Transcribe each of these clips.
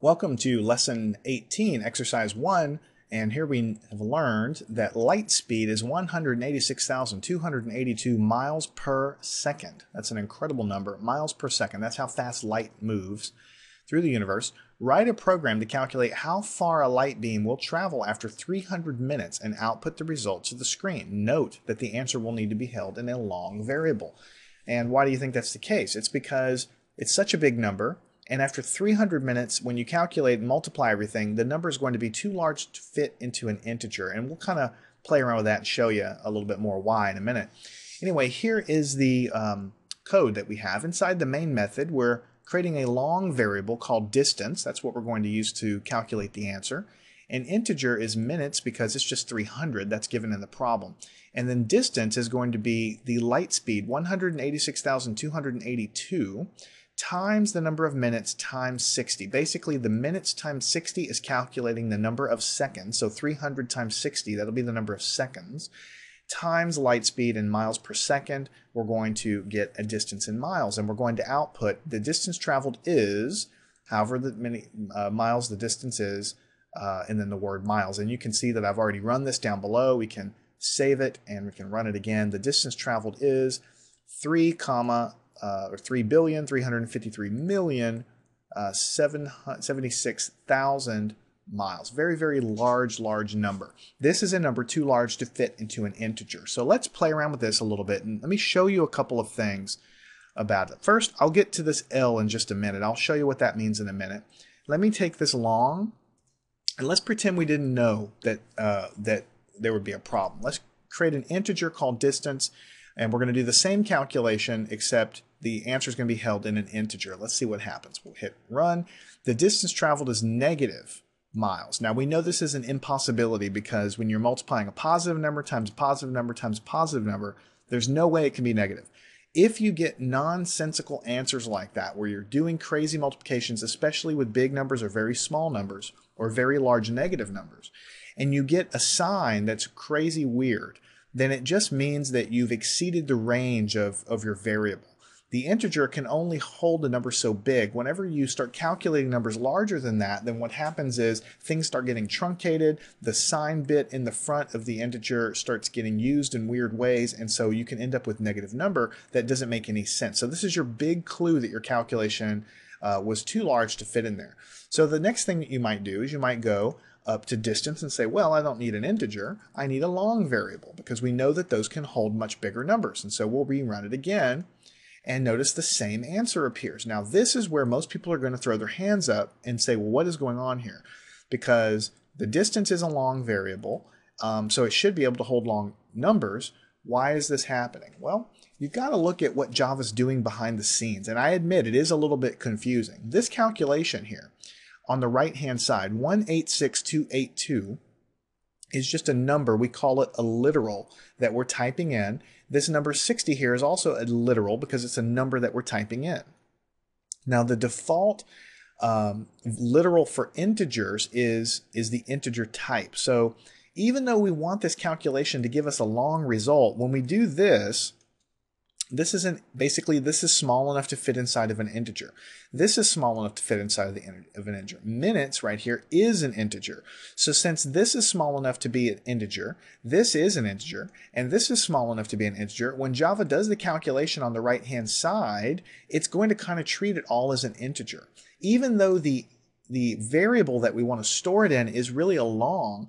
Welcome to lesson 18, exercise 1, and here we have learned that light speed is 186,282 miles per second. That's an incredible number, miles per second. That's how fast light moves through the universe. Write a program to calculate how far a light beam will travel after 300 minutes and output the results to the screen. Note that the answer will need to be held in a long variable. And why do you think that's the case? It's because it's such a big number and after 300 minutes, when you calculate and multiply everything, the number is going to be too large to fit into an integer. And we'll kind of play around with that and show you a little bit more why in a minute. Anyway, here is the um, code that we have. Inside the main method, we're creating a long variable called distance. That's what we're going to use to calculate the answer. An integer is minutes because it's just 300. That's given in the problem. And then distance is going to be the light speed, 186,282 times the number of minutes times 60. Basically, the minutes times 60 is calculating the number of seconds. So 300 times 60, that'll be the number of seconds, times light speed in miles per second. We're going to get a distance in miles, and we're going to output the distance traveled is, however the many uh, miles the distance is, uh, and then the word miles. And you can see that I've already run this down below. We can save it, and we can run it again. The distance traveled is 3 comma uh, or 3 billion 353 million uh, 76,000 miles. Very, very large, large number. This is a number too large to fit into an integer. So let's play around with this a little bit and let me show you a couple of things about it. First, I'll get to this L in just a minute. I'll show you what that means in a minute. Let me take this long and let's pretend we didn't know that, uh, that there would be a problem. Let's create an integer called distance and we're going to do the same calculation except the answer is going to be held in an integer. Let's see what happens. We'll hit run. The distance traveled is negative miles. Now we know this is an impossibility because when you're multiplying a positive number times a positive number times a positive number, there's no way it can be negative. If you get nonsensical answers like that, where you're doing crazy multiplications, especially with big numbers or very small numbers or very large negative numbers, and you get a sign that's crazy weird, then it just means that you've exceeded the range of, of your variable the integer can only hold a number so big. Whenever you start calculating numbers larger than that, then what happens is things start getting truncated. The sign bit in the front of the integer starts getting used in weird ways, and so you can end up with negative number that doesn't make any sense. So this is your big clue that your calculation uh, was too large to fit in there. So the next thing that you might do is you might go up to distance and say, well, I don't need an integer, I need a long variable because we know that those can hold much bigger numbers. And so we'll rerun it again and notice the same answer appears. Now, this is where most people are going to throw their hands up and say, well, what is going on here? Because the distance is a long variable, um, so it should be able to hold long numbers. Why is this happening? Well, you've got to look at what Java's doing behind the scenes. And I admit it is a little bit confusing. This calculation here on the right hand side, 186282, is just a number. We call it a literal that we're typing in. This number 60 here is also a literal because it's a number that we're typing in. Now the default um, literal for integers is, is the integer type. So even though we want this calculation to give us a long result, when we do this, this isn't basically this is small enough to fit inside of an integer. This is small enough to fit inside of the of an integer. Minutes right here is an integer. So since this is small enough to be an integer, this is an integer, and this is small enough to be an integer, when Java does the calculation on the right hand side, it's going to kind of treat it all as an integer. Even though the the variable that we want to store it in is really a long,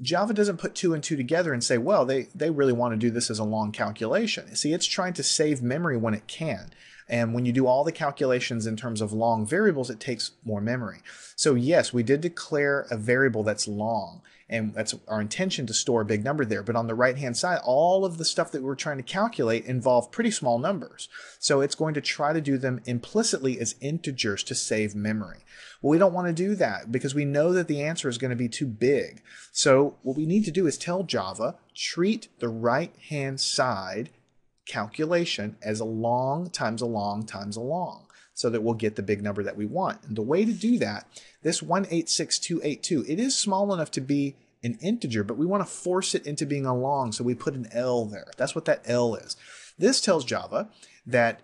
Java doesn't put two and two together and say, well, they, they really want to do this as a long calculation. See, it's trying to save memory when it can. And when you do all the calculations in terms of long variables, it takes more memory. So yes, we did declare a variable that's long and that's our intention to store a big number there. But on the right hand side, all of the stuff that we're trying to calculate involve pretty small numbers. So it's going to try to do them implicitly as integers to save memory. Well, we don't want to do that because we know that the answer is going to be too big. So what we need to do is tell Java, treat the right hand side calculation as a long times a long times a long so that we'll get the big number that we want. And the way to do that, this 186282, it is small enough to be an integer, but we want to force it into being a long, so we put an L there. That's what that L is. This tells Java that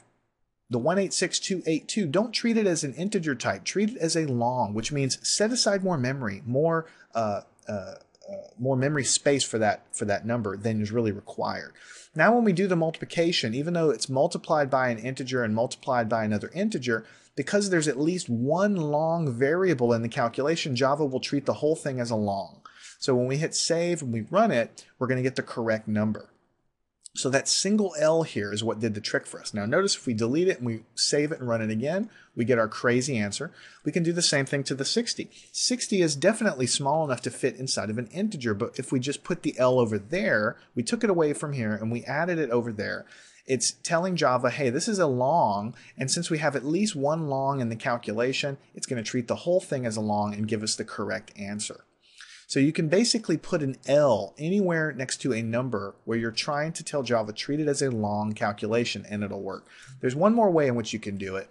the 186282, don't treat it as an integer type. Treat it as a long, which means set aside more memory, more uh, uh, uh, more memory space for that for that number than is really required. Now, when we do the multiplication, even though it's multiplied by an integer and multiplied by another integer, because there's at least one long variable in the calculation, Java will treat the whole thing as a long. So when we hit save and we run it, we're going to get the correct number. So that single L here is what did the trick for us. Now notice if we delete it and we save it and run it again, we get our crazy answer. We can do the same thing to the 60. 60 is definitely small enough to fit inside of an integer, but if we just put the L over there, we took it away from here and we added it over there, it's telling Java, hey, this is a long, and since we have at least one long in the calculation, it's going to treat the whole thing as a long and give us the correct answer. So you can basically put an L anywhere next to a number where you're trying to tell Java treat it as a long calculation and it'll work. There's one more way in which you can do it.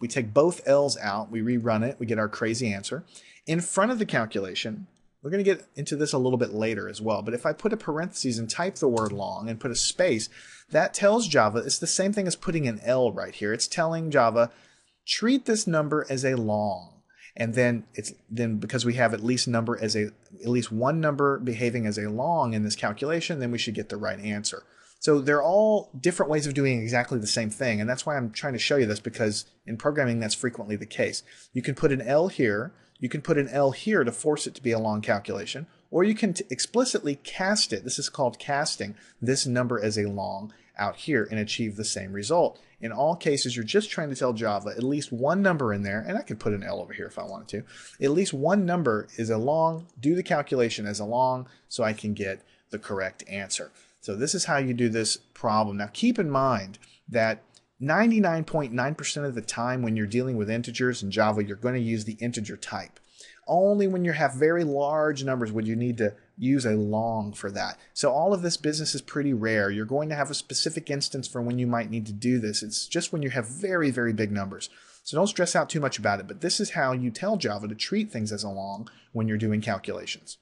we take both L's out, we rerun it, we get our crazy answer. In front of the calculation, we're going to get into this a little bit later as well, but if I put a parenthesis and type the word long and put a space, that tells Java, it's the same thing as putting an L right here. It's telling Java, treat this number as a long and then it's then because we have at least number as a at least one number behaving as a long in this calculation, then we should get the right answer. So they're all different ways of doing exactly the same thing, and that's why I'm trying to show you this because in programming that's frequently the case. You can put an L here, you can put an L here to force it to be a long calculation, or you can explicitly cast it. This is called casting this number as a long out here and achieve the same result. In all cases, you're just trying to tell Java at least one number in there, and I could put an L over here if I wanted to. At least one number is a long, do the calculation as a long so I can get the correct answer. So this is how you do this problem. Now keep in mind that 99.9% of the time when you're dealing with integers in Java, you're going to use the integer type. Only when you have very large numbers would you need to use a long for that. So all of this business is pretty rare. You're going to have a specific instance for when you might need to do this. It's just when you have very, very big numbers. So don't stress out too much about it, but this is how you tell Java to treat things as a long when you're doing calculations.